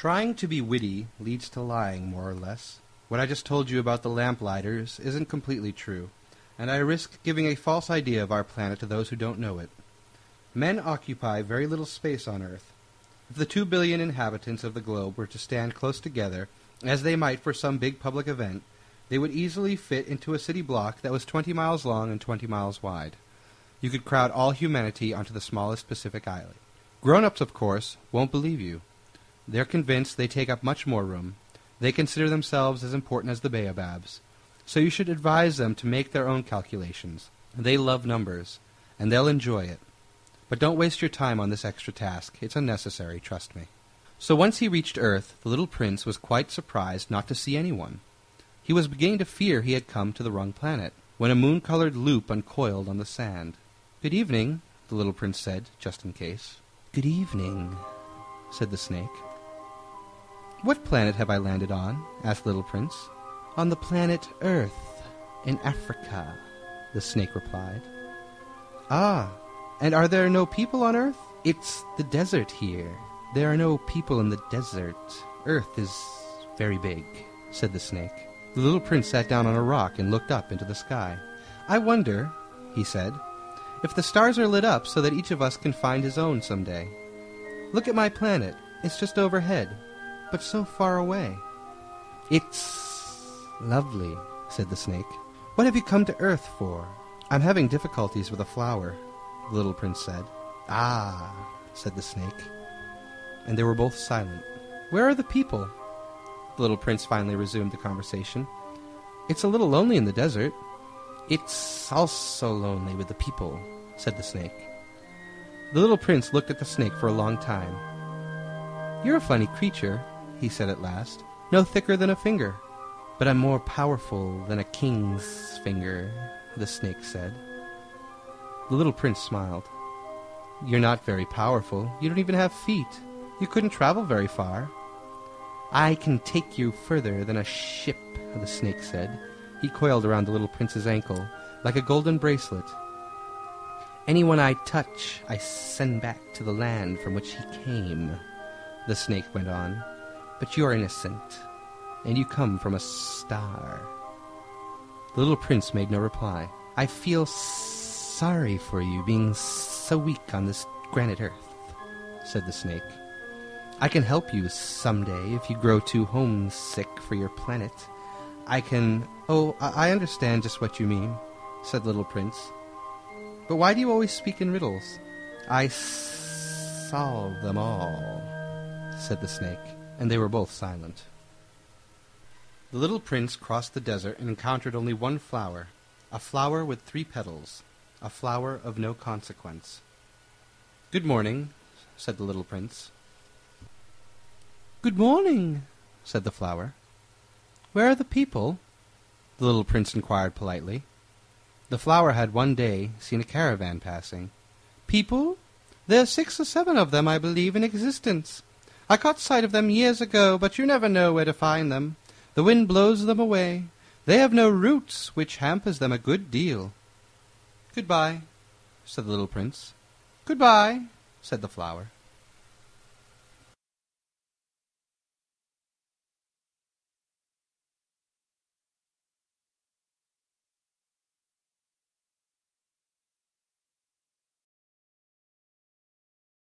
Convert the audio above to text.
Trying to be witty leads to lying, more or less. What I just told you about the lamplighters isn't completely true, and I risk giving a false idea of our planet to those who don't know it. Men occupy very little space on Earth. If the two billion inhabitants of the globe were to stand close together, as they might for some big public event, they would easily fit into a city block that was twenty miles long and twenty miles wide. You could crowd all humanity onto the smallest Pacific island. Grown-ups, of course, won't believe you. They're convinced they take up much more room. They consider themselves as important as the baobabs. So you should advise them to make their own calculations. They love numbers, and they'll enjoy it. But don't waste your time on this extra task. It's unnecessary, trust me. So once he reached Earth, the little prince was quite surprised not to see anyone. He was beginning to fear he had come to the wrong planet, when a moon-colored loop uncoiled on the sand. Good evening, the little prince said, just in case. Good evening, said the snake. What planet have I landed on? asked little prince. On the planet Earth, in Africa, the snake replied. Ah, and are there no people on Earth? It's the desert here. There are no people in the desert. Earth is very big, said the snake. The little prince sat down on a rock and looked up into the sky. I wonder, he said, if the stars are lit up so that each of us can find his own some day. Look at my planet. It's just overhead, but so far away. It's lovely, said the snake. What have you come to Earth for? I'm having difficulties with a flower, the little prince said. Ah, said the snake. And they were both silent. Where are the people? The little prince finally resumed the conversation. It's a little lonely in the desert. It's also lonely with the people, said the snake. The little prince looked at the snake for a long time. You're a funny creature, he said at last. No thicker than a finger. But I'm more powerful than a king's finger, the snake said. The little prince smiled. You're not very powerful. You don't even have feet. You couldn't travel very far. I can take you further than a ship, the snake said. He coiled around the little prince's ankle like a golden bracelet. Anyone I touch, I send back to the land from which he came, the snake went on. But you are innocent, and you come from a star. The little prince made no reply. I feel sorry for you being so weak on this granite earth, said the snake. I can help you someday if you grow too homesick for your planet. I can. Oh, I understand just what you mean, said the little prince. But why do you always speak in riddles? I solve them all, said the snake, and they were both silent. The little prince crossed the desert and encountered only one flower, a flower with three petals, a flower of no consequence. Good morning, said the little prince. Good morning, said the flower. Where are the people? The little prince inquired politely. The flower had one day seen a caravan passing. People? There are six or seven of them, I believe, in existence. I caught sight of them years ago, but you never know where to find them. The wind blows them away. They have no roots, which hampers them a good deal. Goodbye, said the little prince. Goodbye, said the flower.